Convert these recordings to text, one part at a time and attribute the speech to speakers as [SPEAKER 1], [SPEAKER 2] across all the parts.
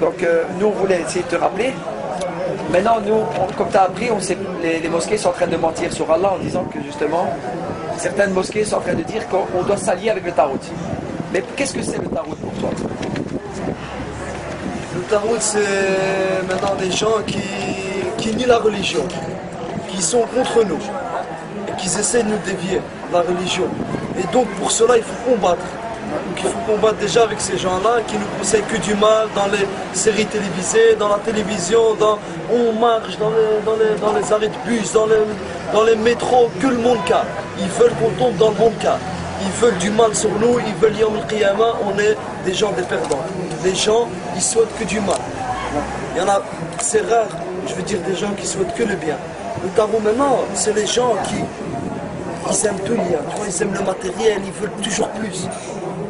[SPEAKER 1] Donc euh, nous, on voulait essayer de te rappeler. Maintenant, nous, comme tu as appris, les, mosquées sont en train de mentir sur Allah en disant que justement, certaines mosquées sont en train de dire qu'on on doit s'allier avec le Tarot. Mais qu'est-ce que c'est le Tarot pour toi?
[SPEAKER 2] Le tarot, c'est maintenant des gens qui, nient la religion, qui sont contre nous, et qui essaient de nous dévier la religion. Et donc pour cela, il faut combattre. Donc il faut combattre déjà avec ces gens-là qui nous conseillent que du mal dans les séries télévisées, dans la télévision, dans on marche, dans les, dans les, dans les arrêts de bus, dans les, dans les métros, que le monde car. Ils veulent qu'on tombe dans le monde car. Ils veulent du mal sur nous, ils veulent Yom al-Qiyamah, on est des gens des perdants. Les gens, ils souhaitent que du mal. Il y en a, c'est rare, je veux dire, des gens qui souhaitent que le bien. Le tarot maintenant, c'est les gens qui ils aiment tout lire, tu vois, ils aiment le matériel, ils veulent toujours plus.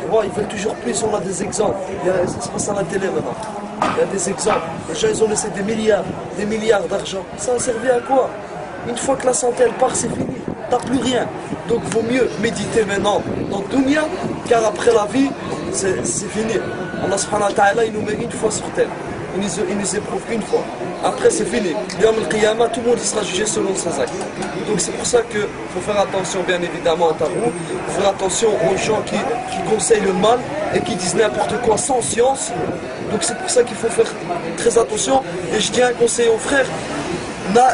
[SPEAKER 2] Tu vois, ils veulent toujours plus, on a des exemples. Il y a, ça se passe à la télé maintenant. Il y a des exemples. Les gens, ils ont laissé des milliards, des milliards d'argent. Ça a servi à quoi? Une fois que la santé, elle part, c'est fini. T'as plus rien. Donc, vaut mieux méditer maintenant dans Dunya, car après la vie, c'est c'est fini. Allah subhanahu wa ta'ala, il nous met une fois sur terre. Il nous, éprouve une fois. Après, c'est fini. Tout le monde sera jugé selon ses actes. Donc, c'est pour ça qu'il faut faire attention, bien évidemment, à Tarot. faut faire attention aux gens qui, qui conseillent le mal et qui disent n'importe quoi sans science. Donc, c'est pour ça qu'il faut faire très attention. Et je tiens à conseiller aux frères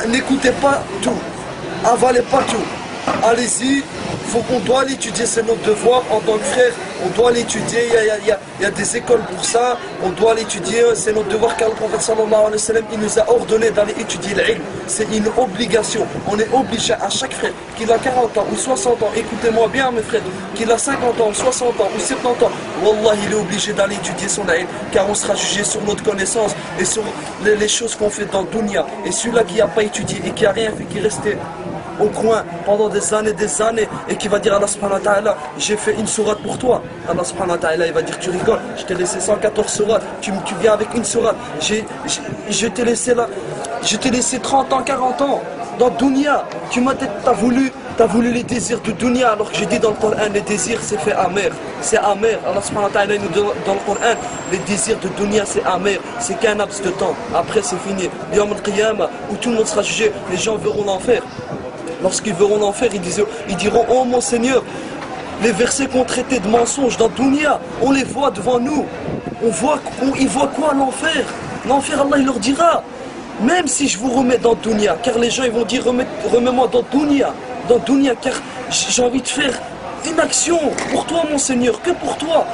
[SPEAKER 2] n'écoutez pas tout. Avalez pas tout. Allez-y, faut qu'on doit l'étudier, c'est notre devoir en tant que frère. On doit l'étudier, il y a, des écoles pour ça, on doit l'étudier, c'est notre devoir car le prophète sallallahu alayhi wa sallam, il nous a ordonné d'aller étudier l'ilm. C'est une obligation. On est obligé à chaque frère, qu'il a 40 ans ou 60 ans, écoutez-moi bien mes frères, qu'il a 50 ans, 60 ans ou 70 ans, Wallah, il est obligé d'aller étudier son ilm, car on sera jugé sur notre connaissance et sur les, choses qu'on fait dans Dunya. Et celui-là qui n'a pas étudié et qui n'a rien fait, qui est resté au coin pendant des années, des années, et qui va dire à Allah subhanahu wa ta'ala, j'ai fait une sourate pour toi. Allah subhanahu wa ta'ala, il va dire, tu rigoles, je t'ai laissé 114 sourates, tu, tu viens avec une sourate. J'ai, je t'ai laissé là, je t'ai laissé 30 ans, 40 ans, dans Dunya. Tu m'as, t'as voulu, t'as voulu les désirs de Dunya, alors que j'ai dit dans le Coran, les désirs, c'est fait amer. C'est amer. Allah subhanahu wa ta'ala, nous dit dans le Coran, les désirs de Dunya, c'est amer. C'est qu'un laps de temps. Après, c'est fini. Yom al-Qiyamah, où tout le monde sera jugé, les gens verront l'enfer. Lorsqu'ils verront l'enfer, ils, diront Oh mon Seigneur, les versets qu'on traitait de mensonges dans Dunya, on les voit devant nous. On voit, ils voient quoi l'enfer? L'enfer, Allah, il leur dira Même si je vous remets dans Dunya, car les gens ils vont dire Remets- Remets-moi dans Dunya, dans car j'ai envie de faire une action pour toi, mon Seigneur, que pour toi.